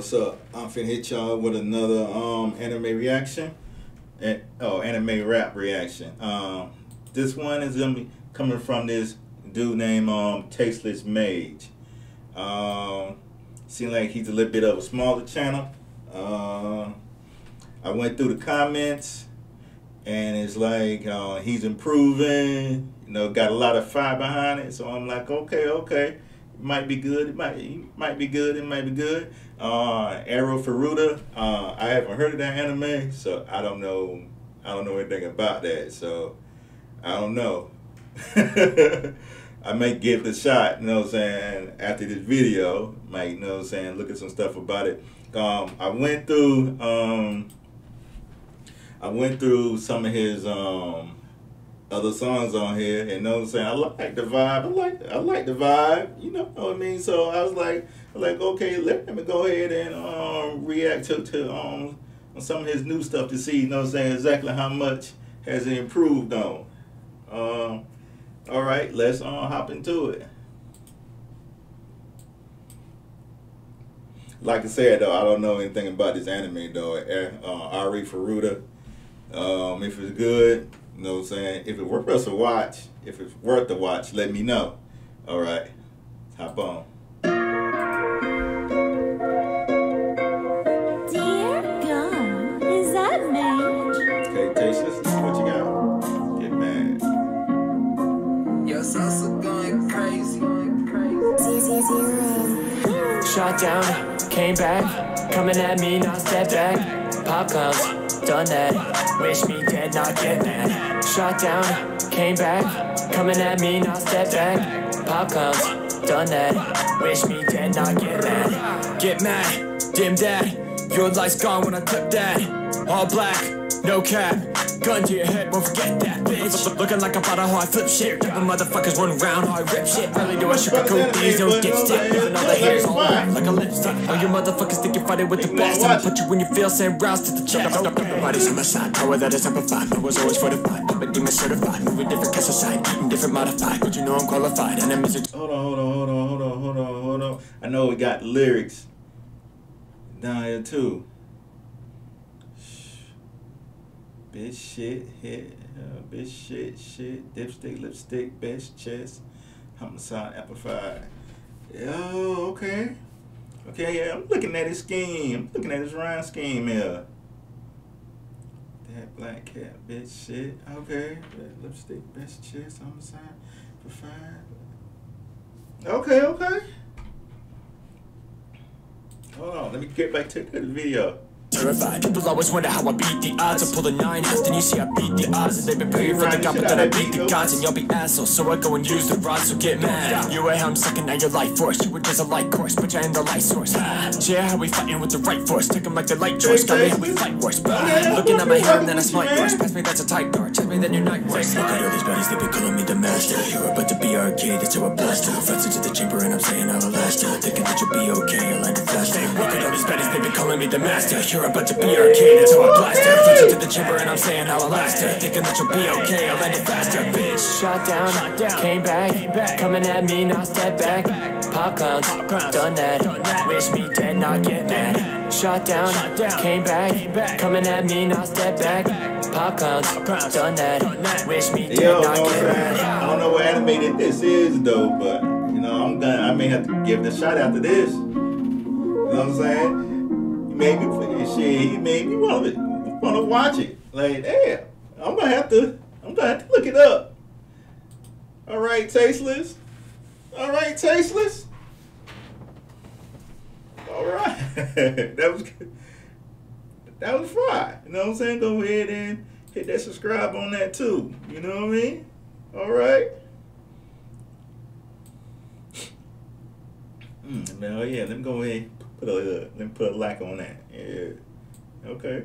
finna hit y'all with another um anime reaction. And, oh, anime rap reaction. Um, this one is gonna be coming from this dude named um Tasteless Mage. Um, seems like he's a little bit of a smaller channel. Uh, I went through the comments, and it's like uh, he's improving. You know, got a lot of fire behind it. So I'm like, okay, okay might be good. It might it might be good. It might be good. Uh, Arifureta. Uh, I haven't heard of that anime, so I don't know. I don't know anything about that. So I don't know. I may give it a shot. You know what I'm saying? After this video, might you know what I'm saying? Look at some stuff about it. Um, I went through. Um, I went through some of his um, other songs on here, and know what I'm saying? I like the vibe. I like I like the vibe. You know what I mean? So I was like, like okay, let me go ahead and um, react to to um some of his new stuff to see. You know what I'm saying? Exactly how much has it improved on. Um, all right, let's uh, hop into it. Like I said though, I don't know anything about this anime though. Uh, Arifureta. Um, if it's good, you know what I'm saying? If it's worth us to watch, if it's worth the watch, let me know. All right. Hop on. Dear God, is that Mage? Okay, Tasteless, what you got? Get mad. Your salsa going crazy. Zero. Shot down, came back, coming at me, not step back. Pop clowns, done that. Wish me dead, not get mad. Shot down, came back, coming at me, not step back. Pop clowns, done that. Wish me dead, not get mad. Get mad, dim that. Your light's gone when I clip that. All black, no cap. Gun to your head, won't forget that, bitch. Looking like I bought a hard flip shit. Of motherfuckers run around, hard rip shit. Really do I sugarcoat these, no dipstick. Leaving all the haters all over like a lipstick. All you motherfuckers think you're fighting with the best. I'ma put you when you feel, send rounds to the chest. Everybody's on my side, power that is amplified. I was always fortified, I'm a demon certified. Moving different cast aside, eating different modified. But you know I'm qualified, enemies are Hold on, hold on, hold on, hold on, hold on, hold on. I know we got lyrics down here too. Bitch shit, hit, uh, bitch shit, shit, dipstick, lipstick, best chest, homicide amplified. Yo, okay. Okay, yeah, I'm looking at his scheme. I'm looking at his rhyme scheme here. That black cat, bitch shit. Okay, that lipstick, best chest, homicide, amplified. Okay, okay. Hold on, let me get back to the video. Terrified. People always wonder how I beat the odds. I pull the nine heads, then you see I beat the odds. And they've been praying for the God, but then I beat the gods. And y'all be assholes, so I go and use the rod, so get mad. You a helm second, now your life force. You were just a light course, but you're in the light source. Yeah, how we fighting with the right force. Take 'em like the light choice. Got me how we fight worse. Looking at my hair, and then I smite yours. Pass me, that's a tight door. Check me, then you're night worse. Look at all these bodies they be calling me the master. You're about to be our arcade, that's how I blast you. Friends into the chamber, and I'm saying I'll last you. Thinking that you'll be okay, I'll land it faster. Look at all these buddies, they be calling me the master. You're about to be arcade. That's how I blast her. Friends into the chamber and I'm saying I'll last her. Thinking that you'll be okay, I'll end it faster, bitch. Shot down, came back, coming at me, now step back. Pop clowns, done that. Wish me dead, not get mad. Shot down, came back, coming at me, now step back. Pop clowns, done that. Wish me dead, know not what I'm get saying? mad. I don't know what animated this is though, but you know, I'm gonna I may have to give it a shot after this. You know what I'm saying? Made me shit, he made me want want to watch it. Like, damn, I'm gonna have to I'm gonna have to look it up. All right, tasteless. All right, tasteless. All right, that was good. That was fine. You know what I'm saying? Go ahead and hit that subscribe on that too. You know what I mean? All right. Mm, now, yeah, let me go ahead put a let me put a lack on that. Yeah. Okay.